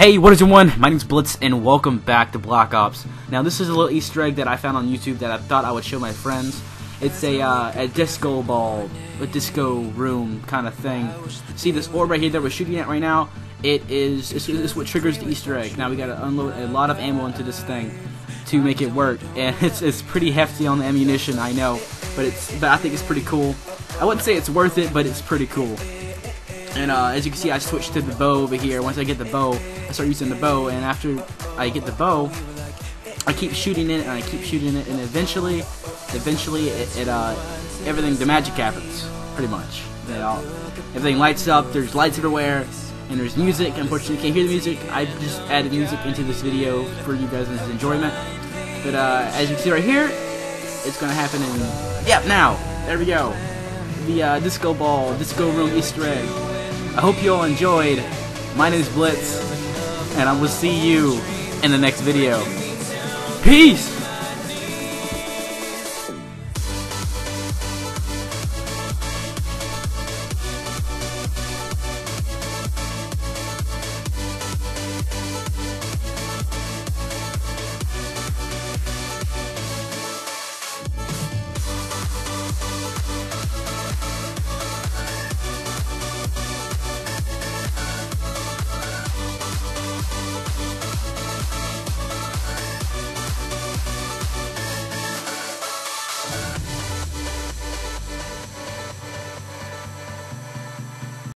Hey, what is everyone? My name's Blitz, and welcome back to Black Ops. Now, this is a little Easter egg that I found on YouTube that I thought I would show my friends. It's a uh, a disco ball, a disco room kind of thing. See this orb right here that we're shooting at right now? It is this is what triggers the Easter egg. Now we got to unload a lot of ammo into this thing to make it work, and it's it's pretty hefty on the ammunition, I know, but it's but I think it's pretty cool. I wouldn't say it's worth it, but it's pretty cool. And uh, as you can see, I switched to the bow over here. Once I get the bow, I start using the bow, and after I get the bow, I keep shooting it, and I keep shooting it, and eventually, eventually, it, it uh, everything, the magic happens, pretty much. All, everything lights up. There's lights everywhere, and there's music. Unfortunately, you can't hear the music. I just added music into this video for you guys' enjoyment. But uh, as you can see right here, it's gonna happen in. Yep, now there we go. The uh, disco ball, disco room Easter egg. I hope you all enjoyed. My name is Blitz, and I will see you in the next video. Peace!